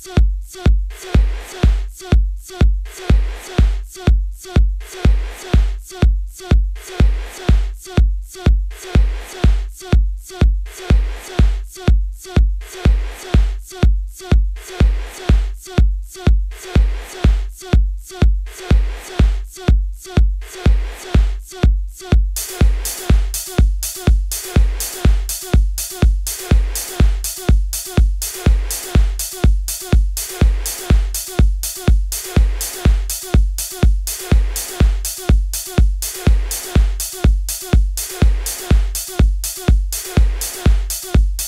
so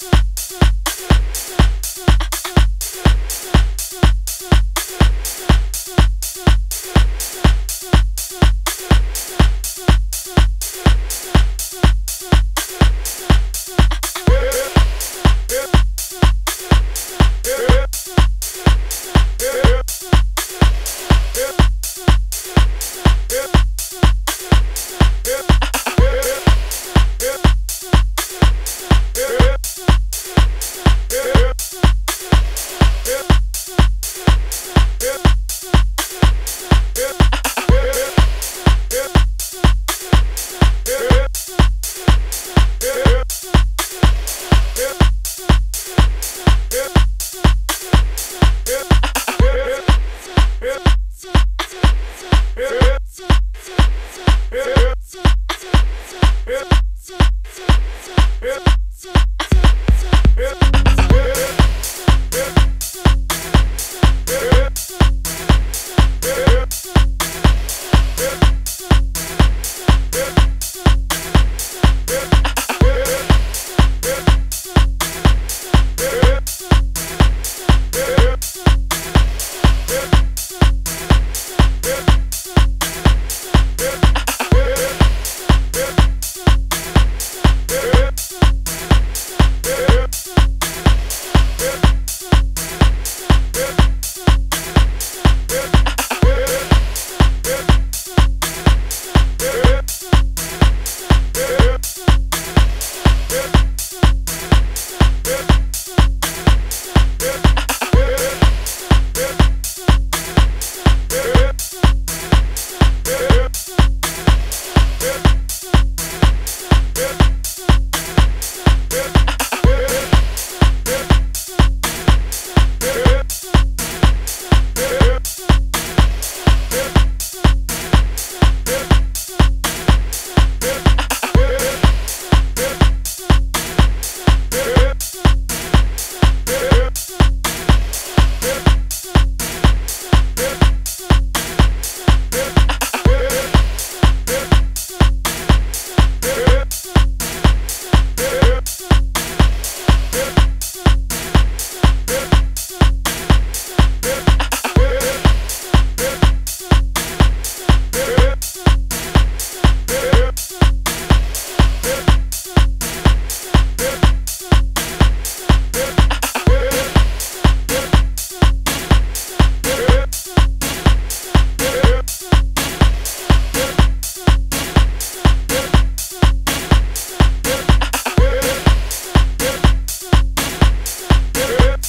Yeah. Yeah.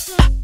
Mm-hmm.